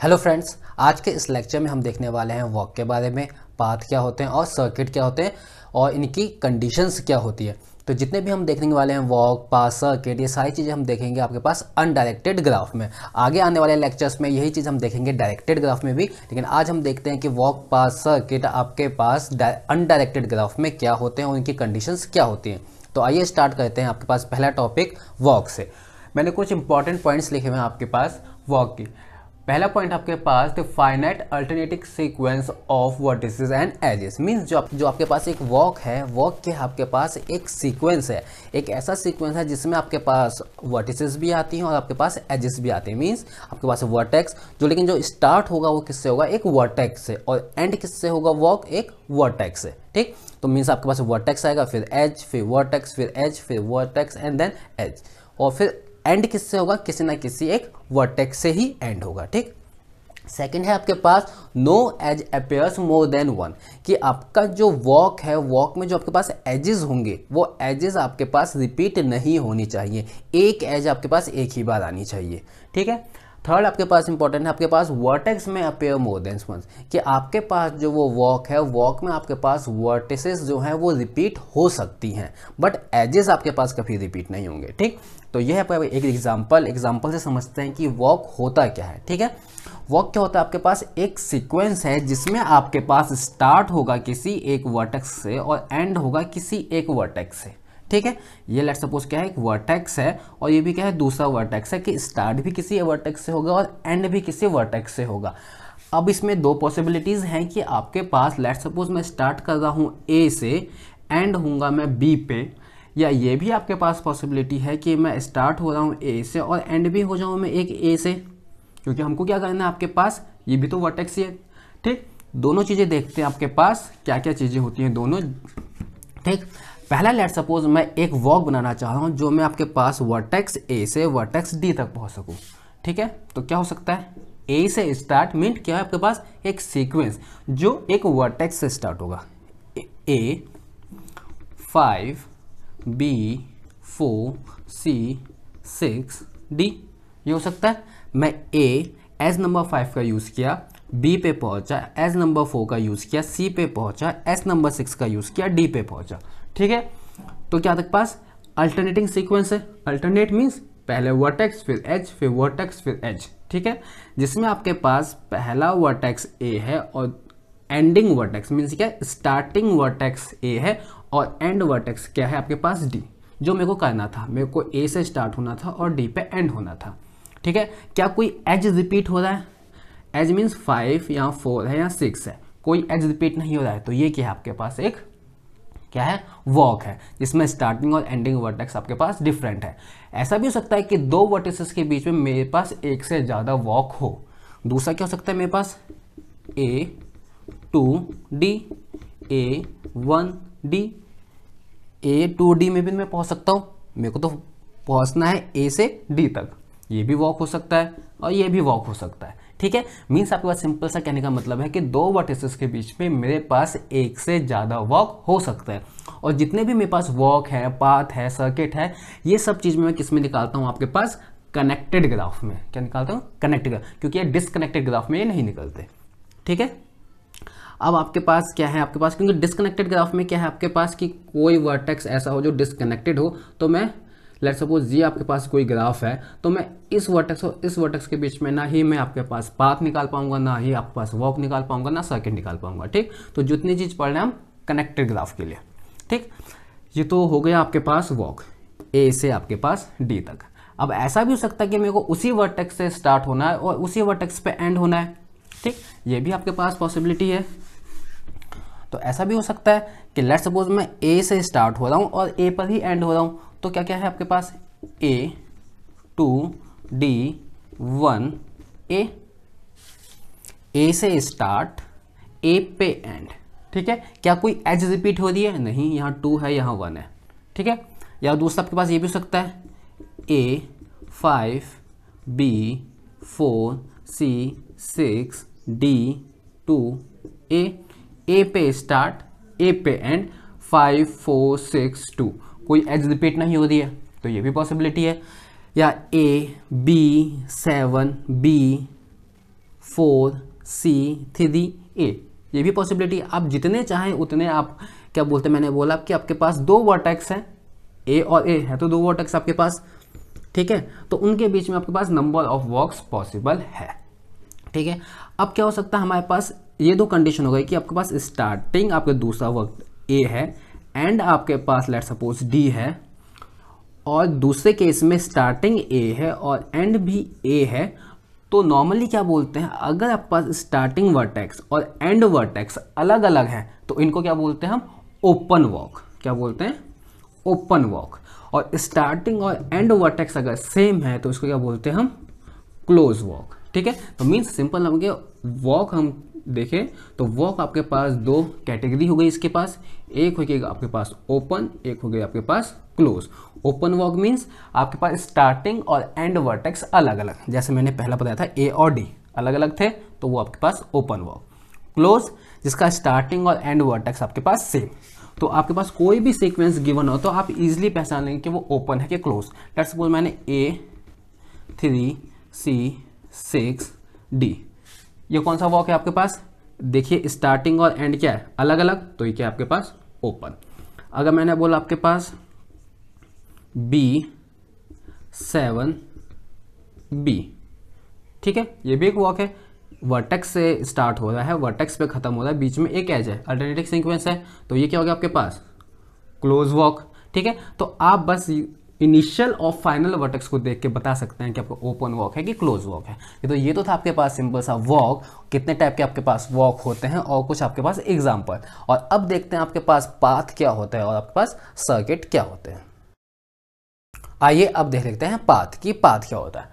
Hello friends आज के इस लेक्चर में हम देखने वाले हैं वॉक के बारे में पाथ क्या होते हैं और सर्किट क्या होते हैं और इनकी कंडीशंस क्या होती है। तो जितने भी हम देखने वाले हैं वॉक पाथ सर्किट ये सारी चीज़ें हम देखेंगे आपके पास अनडायरेक्टेड ग्राफ में। आगे आने वाले लेक्चर्स में यही चीज़ हम देखेंगे डायरेक्टेड ग्राफ में भी, लेकिन आज हम देखते हैं कि वॉक पाथ सर्किट आपके पास अनडायरेक्टेड ग्राफ में क्या होते हैं और इनकी कंडीशंस क्या होती हैं। तो आइए स्टार्ट करते हैं आपके पास पहला टॉपिक वॉक से। मैंने कुछ इंपॉर्टेंट पॉइंट्स लिखे हुए हैं आपके पास वॉक की। पहला पॉइंट आपके पास the finite alternative sequence of vertices and edges means जो आप, जो आपके पास एक वॉक है वॉक के आपके पास एक सीक्वेंस है। एक ऐसा सीक्वेंस है जिसमें आपके पास वर्टिसेस भी आती हैं और आपके पास एजेस भी आते हैं। मींस आपके पास वर्टेक्स जो लेकिन जो स्टार्ट होगा वो किससे होगा? एक वर्टेक्स से। और एंड किससे होगा? वॉक एक वर्टेक्स से। ठीक? तो मीन्स आपके पास वर्टेक्स आएगा फिर एज फिर वर्टेक्स फिर एज फिर वर्टेक्स एंड देन एज और फिर एंड किससे होगा? किसी ना किसी एक वर्टेक्स से ही एंड होगा, ठीक? सेकेंड है आपके पास no edge appears more than one कि आपका जो वॉक है वॉक में जो आपके पास एजेस होंगे, वो एजेस आपके पास रिपीट नहीं होनी चाहिए। एक एज आपके पास एक ही बार आनी चाहिए, ठीक है? थर्ड आपके पास इंपॉर्टेंट है, आपके पास वर्टेक्स में अपेयर मोर देन वन कि आपके पास जो वो वॉक है वॉक में आपके पास वर्टिसेस जो हैं, वो रिपीट हो सकती हैं बट एजेस आपके पास कभी रिपीट नहीं होंगे, ठीक? तो यह है एक एग्ज़ाम्पल एग्ज़ाम्पल से समझते हैं कि वॉक होता क्या है, ठीक है? वॉक क्या होता है? आपके पास एक सीक्वेंस है जिसमें आपके पास स्टार्ट होगा किसी एक वर्टेक्स से और एंड होगा किसी एक वर्टेक्स से, ठीक है? ये लेट सपोज़ क्या है? एक वर्टेक्स है और ये भी क्या है? दूसरा वर्टेक्स है कि स्टार्ट भी किसी वर्टेक्स से होगा और एंड भी किसी वर्टेक्स से होगा। अब इसमें दो पॉसिबिलिटीज़ हैं कि आपके पास लेट सपोज़ मैं स्टार्ट कर रहा हूँ ए से एंड हूँगा मैं बी पे या ये भी आपके पास पॉसिबिलिटी है कि मैं स्टार्ट हो रहा हूँ ए से और एंड भी हो जाऊँ मैं एक ए से? क्योंकि हमको क्या करना है आपके पास? ये भी तो वर्टेक्स ही है। ठीक? दोनों चीज़ें देखते हैं आपके पास। क्या क्या चीज़ें होती हैं दोनों? ठीक? पहला लेट सपोज़ मैं एक वॉक बनाना चाह रहा हूँ जो मैं आपके पास वर्टेक्स ए से वर्टेक्स डी तक पहुँच सकूँ। ठीक है? तो क्या हो सकता है? ए से स्टार्ट मीन क्या है आपके पास? एक सीक्वेंस जो एक वर्टेक्स से स्टार्ट होगा। A five B four C six D ये हो सकता है। मैं ए एज नंबर फाइव का यूज़ किया बी पे पहुँचा एज नंबर फोर का यूज़ किया सी पे पहुँचा एस नंबर सिक्स का यूज़ किया डी पे पहुँचा। ठीक है? तो क्या तक पास? अल्टरनेटिंग सीक्वेंस है। अल्टरनेट मीन्स पहले वर्टेक्स फिर एच फिर वर्टेक्स फिर एच ठीक है? जिसमें आपके पास पहला वर्टेक्स ए है और एंडिंग वर्टेक्स मीन्स क्या? स्टार्टिंग वर्टेक्स ए है और एंड वर्टेक्स क्या है आपके पास? डी जो मेरे को करना था। मेरे को ए से स्टार्ट होना था और डी पे एंड होना था। ठीक है? क्या कोई एज रिपीट हो रहा है? एज मीन्स फाइव या फोर है या सिक्स है। कोई एज रिपीट नहीं हो रहा है तो ये क्या है आपके पास? एक क्या है? वॉक है, जिसमें स्टार्टिंग और एंडिंग वर्टेक्स आपके पास डिफरेंट है। ऐसा भी हो सकता है कि दो वर्टिसेस के बीच में मेरे पास एक से ज़्यादा वॉक हो। दूसरा क्या हो सकता है मेरे पास? A two D A one D. A two D में भी मैं पहुँच सकता हूँ। मेरे को तो पहुँचना है ए से डी तक। ये भी वॉक हो सकता है और ये भी वॉक हो सकता है। ठीक है? मीन्स आपके पास सिंपल सा कहने का मतलब है कि दो वर्टिसेस के बीच में मेरे पास एक से ज़्यादा वॉक हो सकता है। और जितने भी मेरे पास वॉक है पाथ है सर्किट है, ये सब चीज़ में किसमें निकालता हूँ? आपके पास कनेक्टेड ग्राफ में। क्या निकालता हूँ? कनेक्टेड ग्राफ क्योंकि ये डिसकनेक्टेड ग्राफ में ये नहीं निकलते। ठीक है? अब आपके पास क्या है? आपके पास, क्योंकि डिसकनेक्टेड ग्राफ में क्या है आपके पास कि कोई वर्टेक्स ऐसा हो जो डिसकनेक्टेड हो तो मैं लेट सपोज़ ये आपके पास कोई ग्राफ है तो मैं इस वर्टेक्स और इस वर्टेक्स के बीच में ना ही मैं आपके पास पाथ निकाल पाऊँगा, ना ही आपके पास वॉक निकाल पाऊँगा, ना सर्किट निकाल पाऊँगा, ठीक? तो जितनी चीज़ पढ़ रहे हैं हम कनेक्टेड ग्राफ के लिए, ठीक? ये तो हो गया आपके पास वॉक ए से आपके पास डी तक। अब ऐसा भी हो सकता है कि मेरे को उसी वर्टेक्स से स्टार्ट होना है और उसी वर्टेक्स पे एंड होना है, ठीक? ये भी आपके पास पॉसिबिलिटी है। तो ऐसा भी हो सकता है कि लेट सपोज़ मैं ए से स्टार्ट हो रहा हूँ और ए पर ही एंड हो रहा हूँ। तो क्या क्या है आपके पास? A two D one A A से स्टार्ट ए पे एंड ठीक है? क्या कोई एज रिपीट हो रही है? नहीं, यहाँ टू है, यहाँ वन है, ठीक है? या दूसरा आपके पास ये भी हो सकता है। A five B four C six D two A A पे स्टार्ट ए पे end five four six two कोई एज रिपीट नहीं हो रही है तो ये भी पॉसिबिलिटी है। या A B seven B four C three A ये भी पॉसिबिलिटी आप जितने चाहें, उतने आप, क्या बोलते मैंने बोला कि आपके पास दो वर्टेक्स हैं ए और ए है तो दो वर्टेक्स आपके पास, ठीक है? तो उनके बीच में आपके पास नंबर ऑफ़ वॉक्स पॉसिबल है, ठीक है? अब क्या हो सकता है, हमारे पास ये दो कंडीशन हो गई कि आपके पास स्टार्टिंग आपका दूसरा वक्त ए है एंड आपके पास लेट सपोज़ डी है और दूसरे केस में स्टार्टिंग ए है और एंड भी ए है तो नॉर्मली क्या बोलते हैं? अगर आपके पास स्टार्टिंग वर्टेक्स और एंड वर्टेक्स अलग अलग हैं तो इनको क्या बोलते हैं हम? ओपन वॉक क्या बोलते हैं? ओपन वॉक और स्टार्टिंग और एंड वर्टेक्स अगर सेम है तो इसको क्या बोलते हैं हम? क्लोज वॉक ठीक है? तो मीन्स सिंपल हम वॉक हम देखें तो वॉक आपके पास दो कैटेगरी हो गई इसके पास। एक हो गई आपके पास ओपन, एक हो गई आपके पास क्लोज। ओपन वॉक मीन्स आपके पास स्टार्टिंग और एंड वर्टेक्स अलग अलग जैसे मैंने पहला बताया था ए और डी अलग अलग थे तो वो आपके पास ओपन वॉक क्लोज जिसका स्टार्टिंग और एंड वर्टेक्स आपके पास सेम तो आपके पास कोई भी सीक्वेंस गिवन हो तो आप इजीली पहचान लेंगे कि वो ओपन है कि क्लोज लेट्स सपोज़ मैंने A three C six D ये कौन सा वॉक है आपके पास? देखिए स्टार्टिंग और एंड क्या है? अलग अलग तो ये क्या आपके पास? ओपन अगर मैंने बोला आपके पास बी सेवन बी ठीक है? ये भी एक वॉक है। वर्टेक्स से स्टार्ट हो रहा है वर्टेक्स पे खत्म हो रहा है, बीच में एक एज है अल्टरनेटिव सीक्वेंस है। तो ये क्या हो गया आपके पास? क्लोज वॉक ठीक है? तो आप बस इनिशियल और फाइनल वर्टेक्स को देख के बता सकते हैं कि आपका ओपन वॉक है कि क्लोज वॉक है। ये तो ये तो था आपके पास सिंपल सा वॉक, कितने टाइप के आपके पास वॉक होते हैं और कुछ आपके पास एग्ज़ाम्पल। और अब देखते हैं आपके पास पाथ क्या होता है और आपके पास सर्किट क्या होते हैं। आइए अब देख लेते हैं पाथ की, पाथ क्या होता है।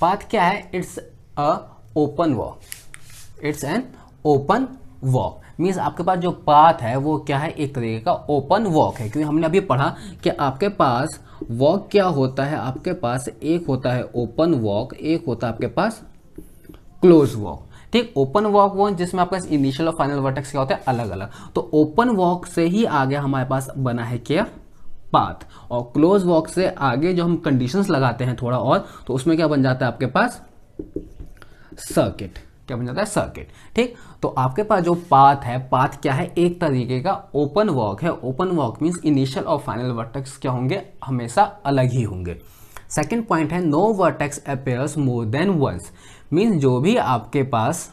पाथ क्या है? It's a open walk it's an open walk means आपके पास जो पाथ है, वो क्या है? एक तरीके का ओपन वॉक है। क्योंकि हमने अभी पढ़ा कि आपके पास वॉक क्या होता है? आपके पास एक होता है ओपन वॉक, एक होता है आपके पास क्लोज वॉक। ठीक, ओपन वॉक वो जिसमें आपके इनिशियल और फाइनल वर्टेक्स क्या होता है? अलग अलग तो ओपन वॉक से ही आगे हमारे पास बना है क्या? पाथ। और क्लोज वॉक से आगे जो हम कंडीशंस लगाते हैं थोड़ा और तो उसमें क्या बन जाता है? आपके पास सर्किट क्या बन जाता है सर्किट ठीक? तो आपके पास जो पाथ है पाथ क्या है? एक तरीके का ओपन वॉक है। ओपन वॉक मीन्स इनिशियल और फाइनल वर्टेक्स क्या होंगे? हमेशा अलग ही होंगे। सेकेंड पॉइंट है no vertex appears more than once means जो भी आपके पास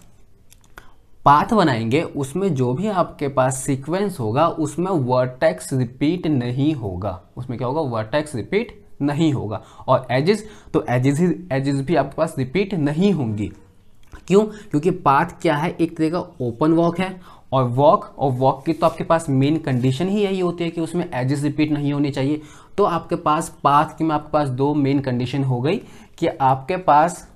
पाथ बनाएँगे, उसमें जो भी आपके पास सीक्वेंस होगा, उसमें वर्टेक्स रिपीट नहीं होगा। उसमें क्या होगा? वर्टेक्स रिपीट नहीं होगा। और एजेस तो एजेस ही एजेस भी आपके पास रिपीट नहीं होंगी। क्यों? क्योंकि पाथ क्या है? एक तरह का ओपन वॉक है। और वॉक और वॉक की तो आपके पास मेन कंडीशन ही यही होती है कि उसमें एजेस रिपीट नहीं होनी चाहिए। तो आपके पास पाथ की में आपके पास दो मेन कंडीशन हो गई कि आपके पास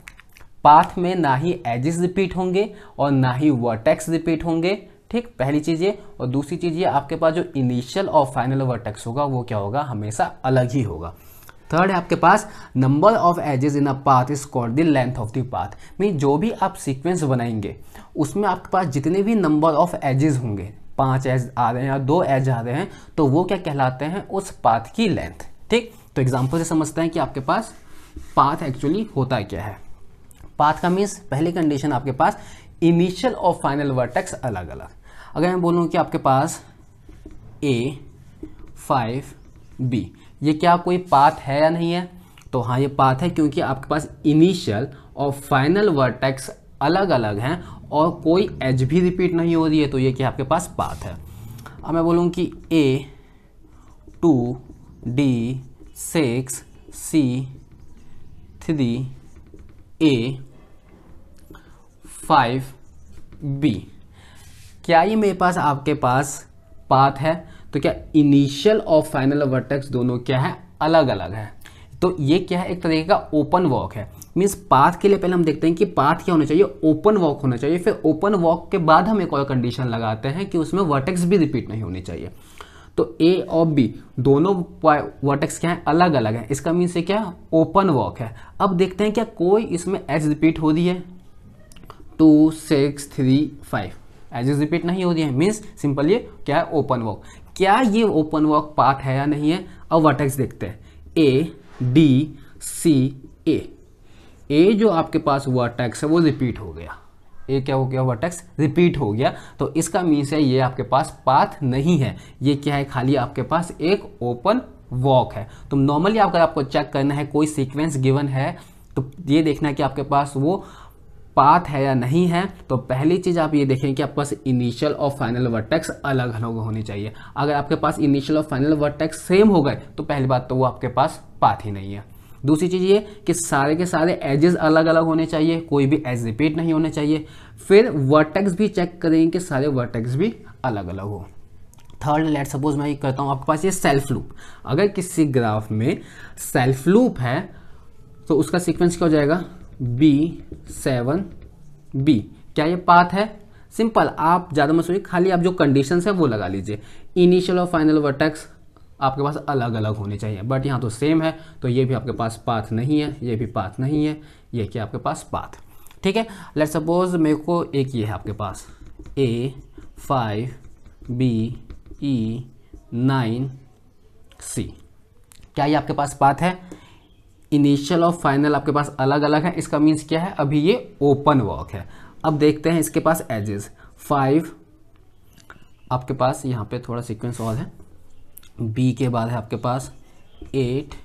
पाथ में ना ही एजेस रिपीट होंगे और ना ही वर्टेक्स रिपीट होंगे। ठीक? पहली चीज़ ये। और दूसरी चीज़ ये, आपके पास जो इनिशियल और फाइनल वर्टेक्स होगा, वो क्या होगा? हमेशा अलग ही होगा। थर्ड है आपके पास number of edges in a path is called the length of the path mean जो भी आप सीक्वेंस बनाएँगे, उसमें आपके पास जितने भी नंबर ऑफ़ एजेस होंगे, पाँच एज आ रहे हैं या दो एज आ रहे हैं तो वो क्या कहलाते हैं? उस पाथ की लेंथ ठीक? तो एग्ज़ाम्पल से समझते हैं कि आपके पास पाथ एक्चुअली होता क्या है. पाथ का मीन्स पहली कंडीशन आपके पास इनिशियल और फाइनल वर्टेक्स अलग अलग अगर मैं बोलूँ कि आपके पास ए फाइव बी ये क्या कोई पाथ है या नहीं है? तो हाँ ये पाथ है क्योंकि आपके पास इनिशियल और फाइनल वर्टेक्स अलग अलग हैं और कोई एज भी रिपीट नहीं हो रही है तो ये क्या आपके पास पाथ है। अब मैं बोलूँ कि A two D six C three A five B क्या ये मेरे पास आपके पास पाथ है? तो क्या इनिशियल और फाइनल वर्टेक्स दोनों क्या है? अलग अलग है। तो ये क्या है? एक तरीके का ओपन वॉक है। मीन्स पाथ के लिए पहले हम देखते हैं कि पाथ क्या होना चाहिए। ओपन वॉक होना चाहिए। फिर ओपन वॉक के बाद हम एक और कंडीशन लगाते हैं कि उसमें वर्टेक्स भी रिपीट नहीं होनी चाहिए। तो ए और बी दोनों वर्टेक्स क्या है? अलग अलग है। इसका मीन्स ये क्या? ओपन वॉक है। अब देखते हैं क्या कोई इसमें एज रिपीट हो रही है? Two six three five edges repeat नहीं हो रही है। मीन्स सिंपल ये, क्या है ओपन वॉक क्या ये ओपन वर्क पाथ है या नहीं है? अब वर्टेक्स देखते हैं। ए डी सी ए ए जो आपके पास वर्टेक्स है, वो रिपीट हो गया। ए क्या हो गया? वर्टेक्स रिपीट हो गया। तो इसका मीन्स है, ये आपके पास पाथ नहीं है। ये क्या है? खाली आपके पास एक ओपन वॉक है। तो नॉर्मली अगर आपको चेक करना है, कोई सीक्वेंस गिवन है तो ये देखना है कि आपके पास वो पाथ है या नहीं है तो पहली चीज़ आप ये देखें कि आपके पास इनिशियल और फाइनल वर्टेक्स अलग अलग होनी चाहिए। अगर आपके पास इनिशियल और फाइनल वर्टेक्स सेम हो गए तो पहली बात तो वो आपके पास पाथ ही नहीं है। दूसरी चीज़ ये कि सारे के सारे एजेस अलग अलग होने चाहिए, कोई भी एज रिपीट नहीं होने चाहिए। फिर वर्टेक्स भी चेक करेंगे कि सारे वर्टेक्स भी अलग अलग हो। थर्ड लेट सपोज़ मैं ये करता हूँ, आपके पास ये सेल्फ लूप अगर किसी ग्राफ में सेल्फ लूप है तो उसका सीक्वेंस क्या हो जाएगा? B seven B. क्या ये पाथ है? सिंपल, आप ज़्यादा मत खाली आप जो कंडीशंस है वो लगा लीजिए। इनिशियल और फाइनल वर्टेक्स आपके पास अलग अलग होने चाहिए बट यहाँ तो सेम है तो ये भी आपके पास पाथ नहीं है, ये भी पाथ नहीं है, ये क्या आपके पास पाथ ठीक है? लेट सपोज़ मेरे को एक ये है आपके पास। A five B E nine C क्या ये आपके पास पाथ है? इनिशियल और फाइनल आपके पास अलग अलग है। इसका मीन्स क्या है? अभी ये ओपन वर्क है। अब देखते हैं इसके पास एजेस फाइव आपके पास यहाँ पे थोड़ा सीक्वेंस और है। बी के बाद है आपके पास एट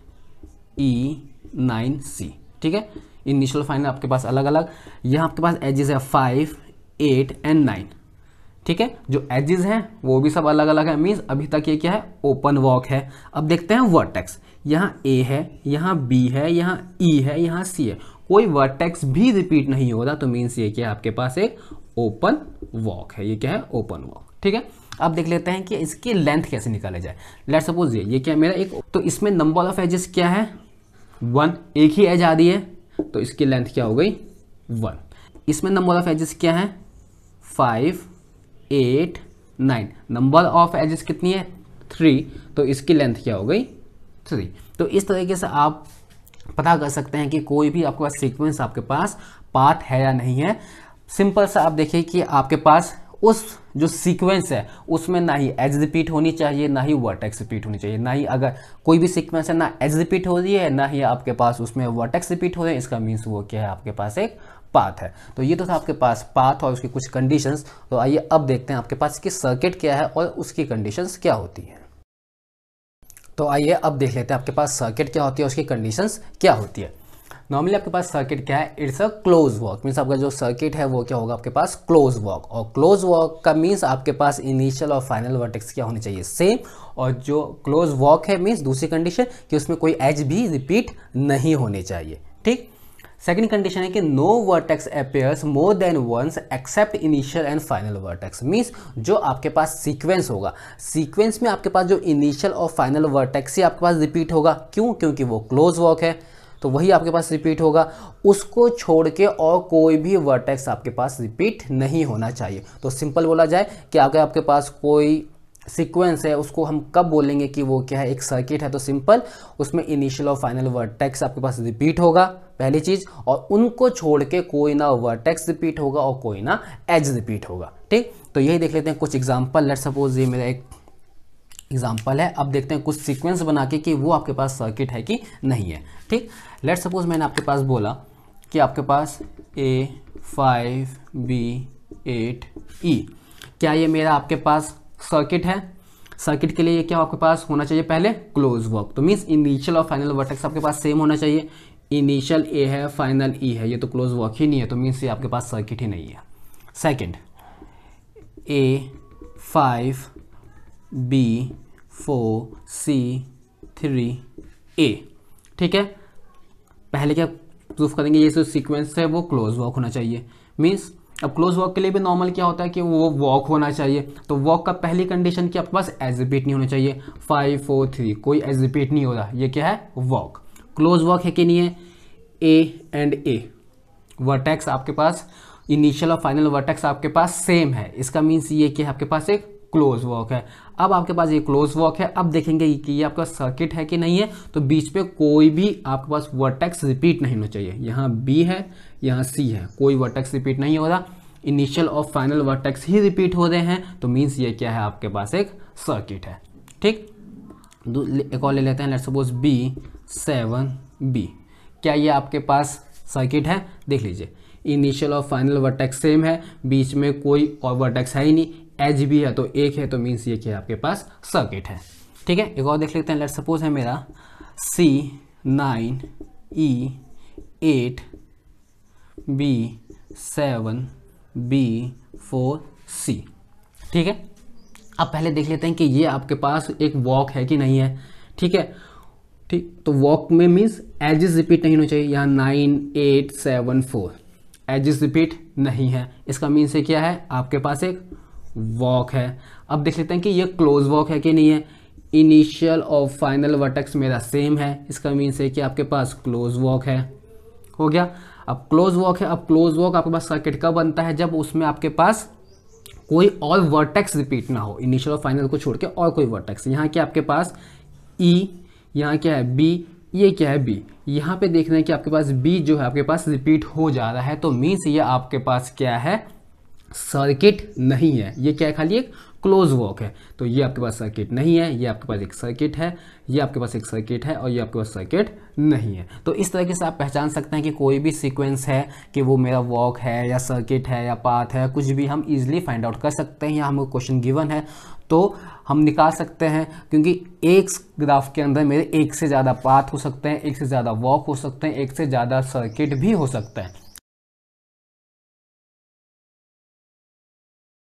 ई नाइन सी ठीक है? इनिशियल फाइनल आपके पास अलग अलग यहाँ आपके पास एजेस है फाइव एट एंड नाइन ठीक है? जो एजेस हैं, वो भी सब अलग अलग है मीन्स अभी तक ये क्या है? ओपन वॉक है। अब देखते हैं वर्टेक्स यहाँ ए है, यहाँ बी है, यहाँ ई e है, यहाँ सी है। कोई वर्टेक्स भी रिपीट नहीं हो रहा तो मीन्स ये क्या है? आपके पास एक ओपन वॉक है। ये क्या है? ओपन वॉक ठीक है? अब देख लेते हैं कि इसकी लेंथ कैसे निकाले जाए। लेट सपोज़ ये ये क्या मेरा एक तो इसमें नंबर ऑफ़ एजेस क्या है? वन एक ही एज आ रही है तो इसकी लेंथ क्या हो गई? वन इसमें नंबर ऑफ़ एजेस क्या है? Five eight nine number of edges कितनी है? थ्री तो इसकी लेंथ क्या हो गई? थ्री तो इस तरीके से आप पता कर सकते हैं कि कोई भी आपके पास सीक्वेंस आपके पास पाथ है या नहीं है। सिंपल सा आप देखिए कि आपके पास उस जो सीक्वेंस है, उसमें ना ही एज रिपीट होनी चाहिए, ना ही वर्टेक्स रिपीट होनी चाहिए। ना ही अगर कोई भी सीक्वेंस है, ना एज रिपीट हो रही है, ना ही आपके पास उसमें वर्टेक्स रिपीट हो रहे हैं, इसका मीन्स वो क्या है, आपके पास एक पाथ है। तो ये तो था आपके पास पाथ और उसकी कुछ कंडीशंस तो आइए अब देखते हैं आपके पास इसकी सर्किट क्या है और उसकी कंडीशंस क्या होती हैं। तो आइए अब देख लेते हैं आपके पास सर्किट क्या होती है उसकी कंडीशंस क्या होती है। नॉर्मली आपके पास सर्किट क्या है? It's a close walk means आपका जो सर्किट है, वो क्या होगा आपके पास? क्लोज वॉक और क्लोज वॉक का मीन्स आपके पास इनिशियल और फाइनल वर्टेक्स क्या होनी चाहिए? सेम और जो क्लोज वॉक है मीन्स दूसरी कंडीशन कि उसमें कोई एज भी रिपीट नहीं होने चाहिए. ठीक? सेकेंड कंडीशन है कि no vertex appears more than once except initial and final vertex means जो आपके पास सीक्वेंस होगा सीक्वेंस में आपके पास जो इनिशियल और फाइनल वर्टेक्स ही आपके पास रिपीट होगा. क्यों? क्योंकि वो क्लोज वॉक है. तो वही आपके पास रिपीट होगा। उसको छोड़ के और कोई भी वर्टेक्स आपके पास रिपीट नहीं होना चाहिए। तो सिंपल बोला जाए कि अगर आपके पास कोई सीक्वेंस है, उसको हम कब बोलेंगे कि वो क्या है, एक सर्किट है तो सिंपल उसमें इनिशियल और फाइनल वर्टेक्स आपके पास रिपीट होगा, पहली चीज़, और उनको छोड़ के कोई ना वर्टेक्स रिपीट होगा और कोई ना एज रिपीट होगा। ठीक? तो यही देख लेते हैं कुछ एग्ज़ाम्पल लेट सपोज़ ये मेरा एक एग्ज़ाम्पल है। अब देखते हैं कुछ सीक्वेंस बना के कि वो आपके पास सर्किट है कि नहीं है। ठीक? लेट सपोज़ मैंने आपके पास बोला कि आपके पास A five B eight E क्या ये मेरा आपके पास सर्किट है? सर्किट के लिए ये क्या आपके पास होना चाहिए पहले? क्लोज वर्क तो मीन्स इनिशियल और फाइनल वर्टेक्स आपके पास सेम होना चाहिए। इनिशियल ए है फाइनल ई e है, ये तो क्लोज वर्क ही नहीं है तो मीन्स ये आपके पास सर्किट ही नहीं है। Second A five B four C three A ठीक है? पहले क्या प्रूफ करेंगे? ये जो सीक्वेंस है, वो क्लोज वॉक होना चाहिए। मीन्स अब क्लोज वॉक के लिए भी नॉर्मल क्या होता है कि वो वॉक होना चाहिए। तो वॉक का पहली कंडीशन कि आपके पास एज रिपीट नहीं होना चाहिए। फाइव फोर थ्री कोई एज रिपीट नहीं हो रहा। ये क्या है? वॉक क्लोज वॉक है कि नहीं है? ए एंड ए वर्टेक्स आपके पास इनिशियल और फाइनल वर्टेक्स आपके पास सेम है। इसका मीन्स ये कि आपके पास एक क्लोज वॉक है। अब आपके पास ये क्लोज वॉक है, अब देखेंगे कि ये आपका सर्किट है कि नहीं है तो बीच पे कोई भी आपके पास वर्टेक्स रिपीट नहीं होना चाहिए। यहाँ बी है, यहाँ सी है। कोई वर्टेक्स रिपीट नहीं हो रहा। इनिशियल और फाइनल वर्टेक्स ही रिपीट हो रहे हैं तो मीन्स ये क्या है, आपके पास एक सर्किट है। ठीक? एक और ले लेते हैं। Let suppose B seven B क्या ये आपके पास सर्किट है? देख लीजिए। इनिशियल और फाइनल वर्टेक्स सेम है, बीच में कोई और वर्टेक्स है ही नहीं एज भी है तो एक है तो मीन्स ये क्या आपके पास सर्किट है। ठीक है, एक और देख लेते हैं। लेट सपोज़ है मेरा C nine E eight B seven B four C ठीक है, अब पहले देख लेते हैं कि ये आपके पास एक वॉक है कि नहीं है। ठीक है, ठीक तो वॉक में मीन्स एजेस रिपीट नहीं होना चाहिए, यहाँ nine eight seven four edges repeat नहीं है। इसका मीन्स है क्या है? आपके पास एक वॉक है। अब देख लेते हैं कि ये क्लोज वॉक है कि नहीं है। इनिशियल और फाइनल वर्टेक्स मेरा सेम है। इसका मीन्स है कि आपके पास क्लोज वॉक है। हो गया? अब क्लोज वॉक है। अब क्लोज वॉक आपके पास सर्किट कब बनता है? जब उसमें आपके पास कोई और वर्टेक्स रिपीट ना हो। इनिशियल और फाइनल को छोड़ के और कोई वर्टेक्स यहाँ क्या आपके पास ई e, यहाँ क्या है? बी ये क्या है बी यहाँ पे देखना है कि आपके पास बी जो है, आपके पास रिपीट हो जा रहा है तो मीन्स ये आपके पास क्या है? सर्किट नहीं है। ये क्या है खाली एक क्लोज वॉक है। तो ये आपके पास सर्किट नहीं है, ये आपके पास एक सर्किट है, ये आपके पास एक सर्किट है और ये आपके पास सर्किट नहीं है। तो इस तरीके से आप पहचान सकते हैं कि कोई भी सीक्वेंस है कि वो मेरा वॉक है या सर्किट है या पाथ है, कुछ भी हम इजीली फाइंड आउट कर सकते हैं या हमको क्वेश्चन गिवन है। तो हम निकाल सकते हैं क्योंकि एक ग्राफ के अंदर मेरे एक से ज़्यादा पाथ हो सकते हैं, एक से ज़्यादा वॉक हो सकते हैं, एक से ज़्यादा सर्किट भी हो सकता है।